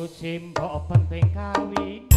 Gusim penting kawinan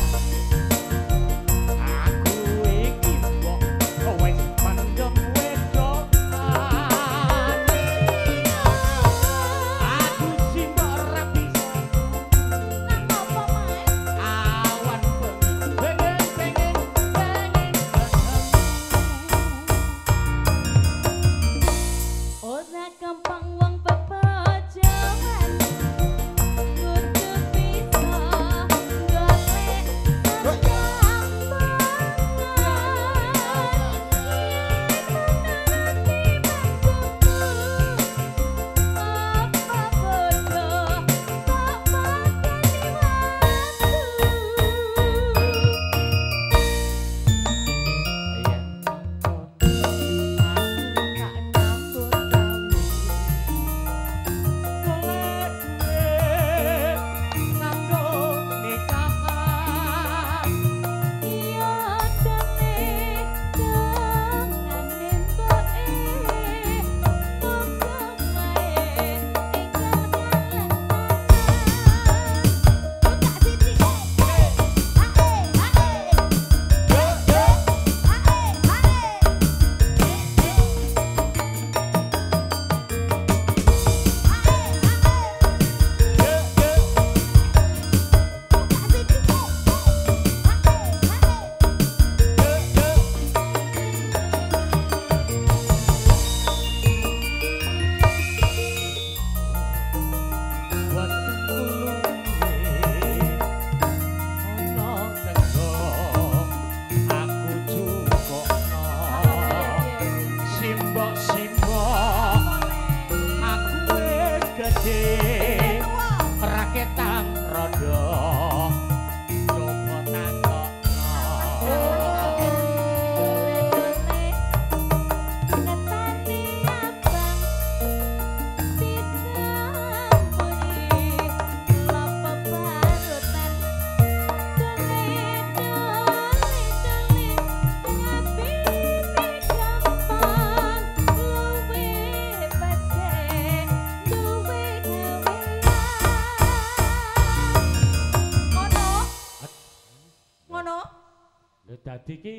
Dadi ki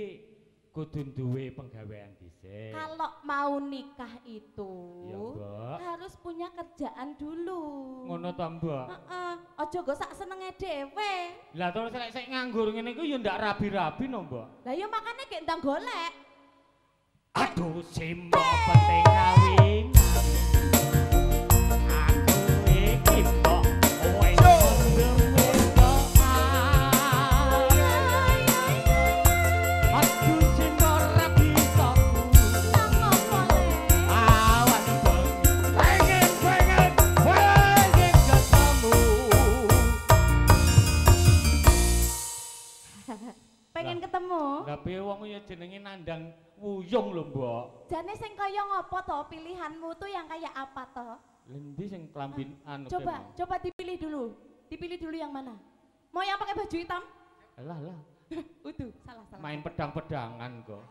kudu duwe penggawean dhisik. Kalau mau nikah itu Mbak. harus punya kerjaan dulu. Ngono ta, Mbak? Heeh, aja go sak senenge dhewe. Lah terus lek sik nganggur ngene iku ya ndak rabi-rabi no, Mbak. Lah ya makane gek ndang golek. Aduh, simbo penting kawin. Ya jenenge nandang wuyung lho, Mbok. Jane sing kaya ngopo to pilihanmu tuh yang kayak apa to? Lendi sing klambin anu Coba, kene? coba dipilih dulu. Dipilih dulu yang mana? Mau yang pakai baju hitam? Alah lah, Udah, salah salah. main pedang-pedangan kok.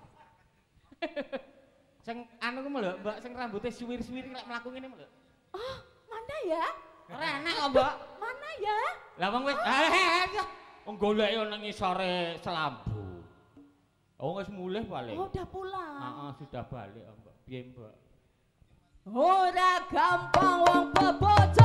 sing anu ku lho, Mbak, sing rambutnya suwir-suwir lek mlaku ngene lho. Oh, mana ya? Ora enak kok, Mbak. Mana ya? Lah wong wis eh wong golek yo nang ngisore selambu. Oh wis mulih paling. Oh, udah pulang. Heeh, sudah balik, Mbak. Piye, Mbak? Ora gampang wong bebojoan.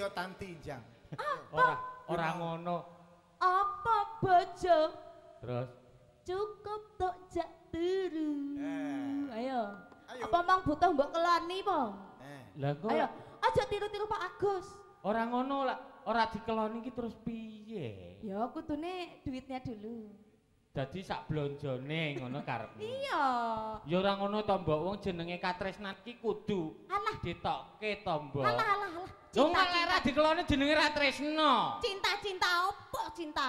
Kaya tanti jang. Ora ora ngono. Apa bojo? Terus Cukup tok jak turu. Eh. Ayo. Ayo. Apa mang butuh mbok keloni, Pong? Eh. lah kok Ayo, aja tiru-tiru Pak Agus. ora ngono lah. Ora dikeloni iki terus piye? Ya kudune duitnya dulu. Dadi sak blonjone ngono karepmu. Iya. Ya ora ngono to, Mbok. Wong jenenge katresnan ki kudu Alah, ditokke to, Mbok. alah, alah, Lho Cinta, malah cinta. ra dikeloni jenenge ra tresno. Cinta, cinta opo cinta?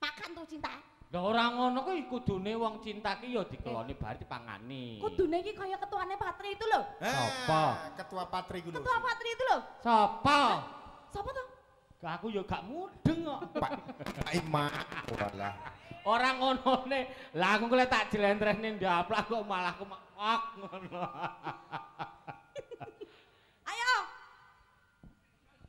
Makan tuh cinta. Lah ora ngono kuwi kudune wong cinta ki ya dikeloni bar dipangani. Kudune iki kaya ketuane Patri itu loh. Eh, Sapa? Ketua Patri ku lho. Ketua Patri itu loh. Sapa? Siapa tuh? Aku ya gak mudeng kok. Pak Pak Ima. Walah. Ora ngonone. Lah aku kule tak jlentrehne ndaplak kok malah kemekok ngono. Ayo.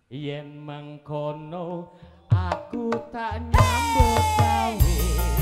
Yen mengkono aku tak nyambut gawe